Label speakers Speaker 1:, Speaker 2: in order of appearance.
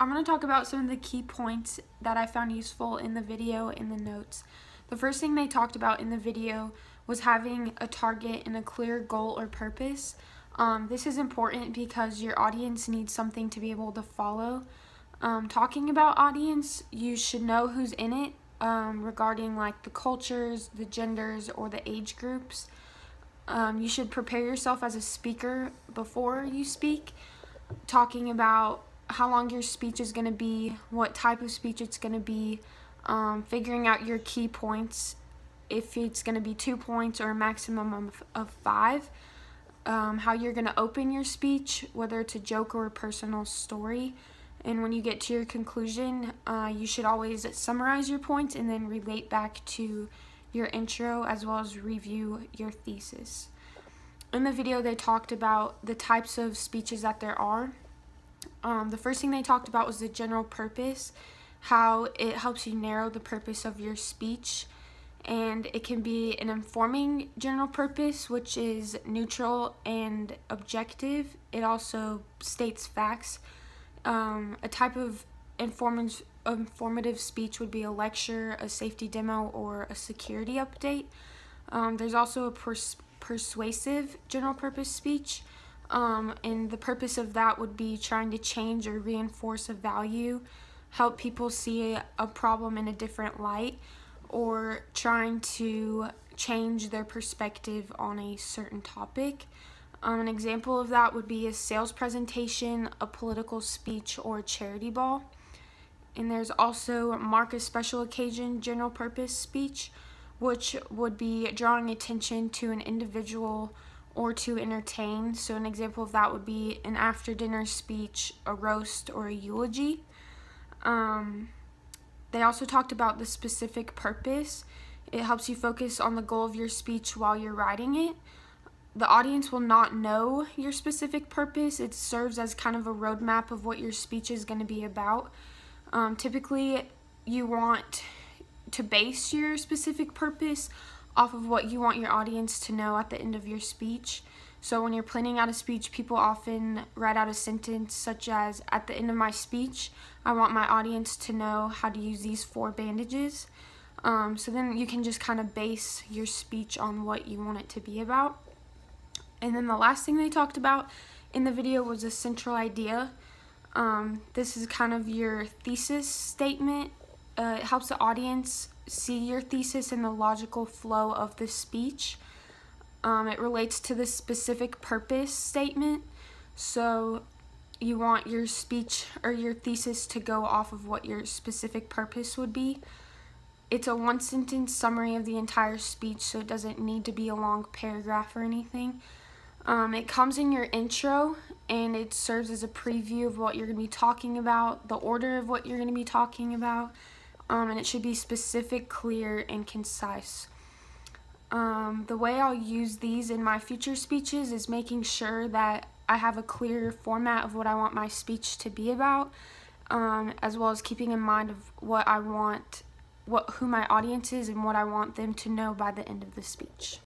Speaker 1: I'm going to talk about some of the key points that I found useful in the video in the notes. The first thing they talked about in the video was having a target and a clear goal or purpose. Um, this is important because your audience needs something to be able to follow. Um, talking about audience, you should know who's in it um, regarding like the cultures, the genders, or the age groups. Um, you should prepare yourself as a speaker before you speak, talking about how long your speech is going to be, what type of speech it's going to be, um, figuring out your key points, if it's going to be two points or a maximum of, of five, um, how you're going to open your speech, whether it's a joke or a personal story. And when you get to your conclusion, uh, you should always summarize your points and then relate back to your intro as well as review your thesis. In the video, they talked about the types of speeches that there are. Um, the first thing they talked about was the general purpose, how it helps you narrow the purpose of your speech. And it can be an informing general purpose, which is neutral and objective. It also states facts. Um, a type of informative speech would be a lecture, a safety demo, or a security update. Um, there's also a pers persuasive general purpose speech, um, and the purpose of that would be trying to change or reinforce a value, help people see a problem in a different light, or trying to change their perspective on a certain topic. Um, an example of that would be a sales presentation, a political speech, or a charity ball. And there's also mark a special occasion general purpose speech, which would be drawing attention to an individual or to entertain. So an example of that would be an after dinner speech, a roast, or a eulogy. Um, they also talked about the specific purpose. It helps you focus on the goal of your speech while you're writing it. The audience will not know your specific purpose. It serves as kind of a roadmap of what your speech is going to be about. Um, typically, you want to base your specific purpose off of what you want your audience to know at the end of your speech. So when you're planning out a speech, people often write out a sentence such as, at the end of my speech, I want my audience to know how to use these four bandages. Um, so then you can just kind of base your speech on what you want it to be about. And then the last thing they talked about in the video was a central idea. Um, this is kind of your thesis statement. Uh, it helps the audience see your thesis and the logical flow of the speech. Um, it relates to the specific purpose statement. So you want your speech or your thesis to go off of what your specific purpose would be. It's a one sentence summary of the entire speech, so it doesn't need to be a long paragraph or anything. Um, it comes in your intro and it serves as a preview of what you're going to be talking about, the order of what you're going to be talking about, um, and it should be specific, clear, and concise. Um, the way I'll use these in my future speeches is making sure that I have a clear format of what I want my speech to be about, um, as well as keeping in mind of what I want, what who my audience is, and what I want them to know by the end of the speech.